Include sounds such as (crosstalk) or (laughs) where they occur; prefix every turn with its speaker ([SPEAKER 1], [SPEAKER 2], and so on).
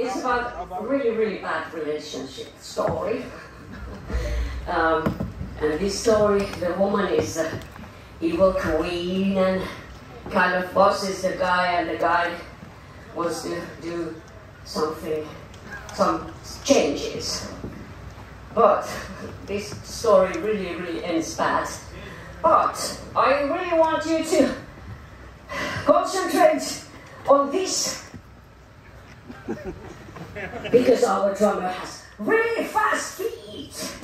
[SPEAKER 1] it's about a really, really bad relationship story. (laughs) um, and this story, the woman is an evil queen and kind of bosses the guy, and the guy wants to do something, some changes. But this story really, really ends bad. But I really want you to concentrate on this because our drummer has really fast feet.